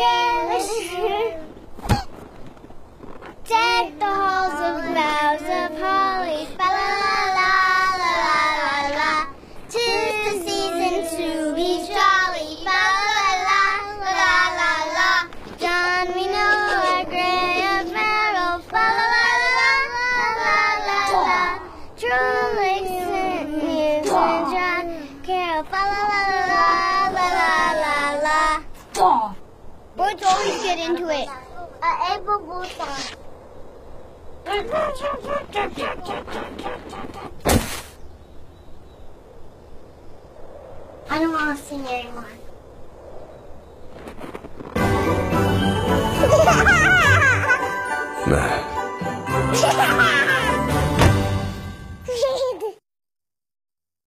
Deck the halls of boughs of holly, la la la la la la la. Tis the season to be jolly, la la la la la la. John, we know our gray marrow, fa la la la la la la la. True St. News and John Carol, fa la la la la la la la. Boys always get into it. Uh, April Fool's I don't want to sing anymore. Nah.